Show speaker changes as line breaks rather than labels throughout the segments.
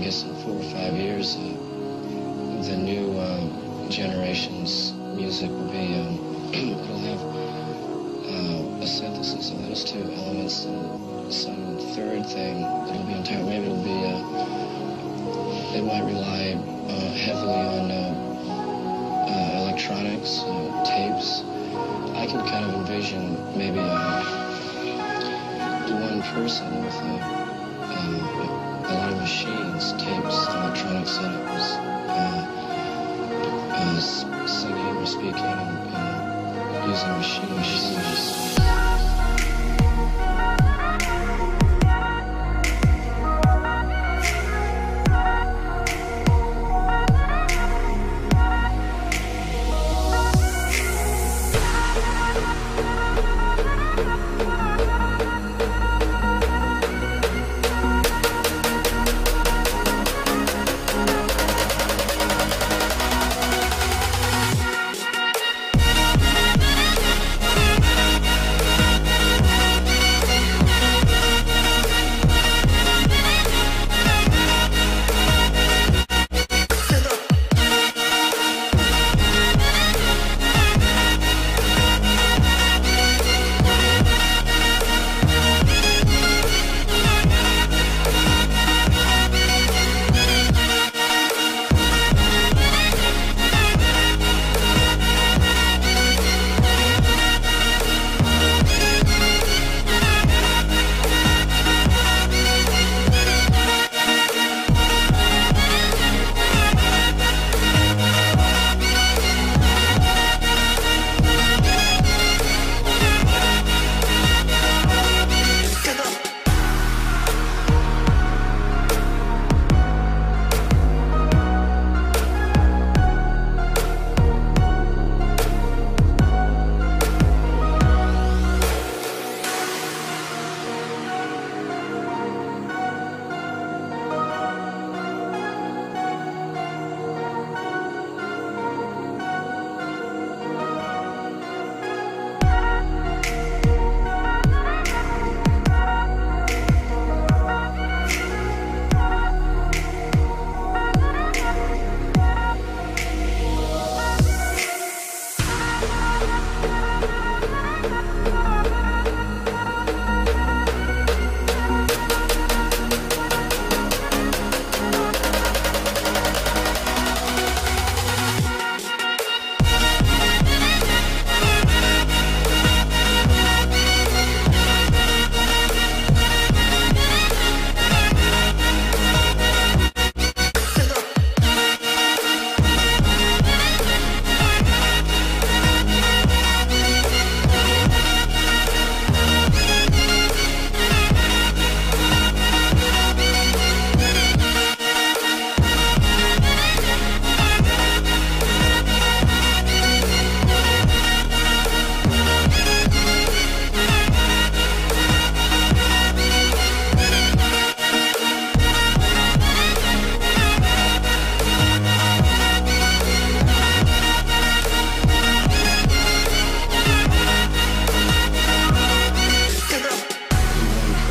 guess in four or five years, uh, the new uh, generation's music will be, um, it'll have uh, a synthesis of those two elements and some third thing that'll be entire. Maybe it'll be, uh, it might rely uh, heavily on uh, uh, electronics, uh, tapes. I can kind of envision maybe uh, one person with a, uh, machines, tapes, electronic setups, uh, uh, singing or speaking and, and using machines.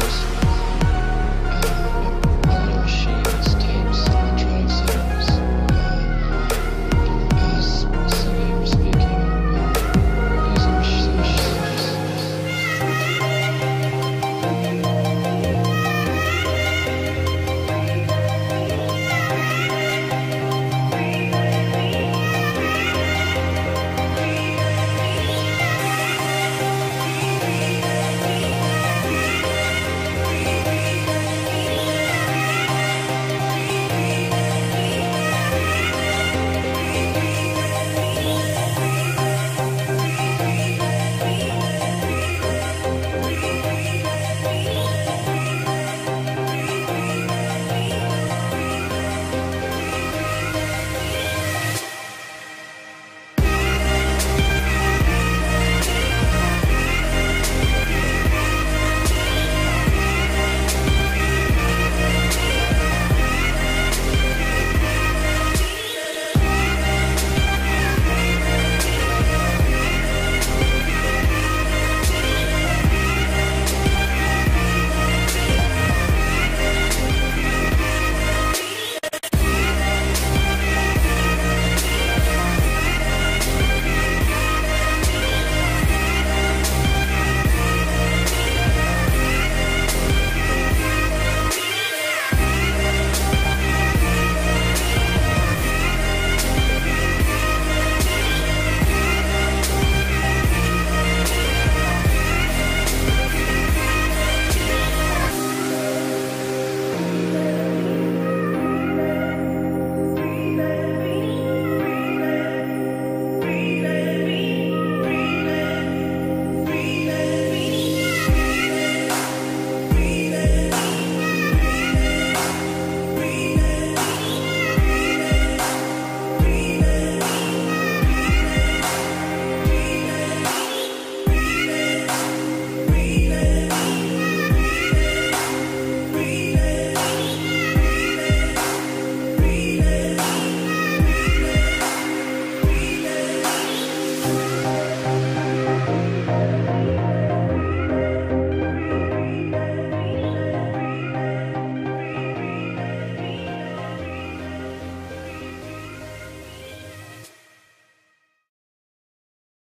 Adios.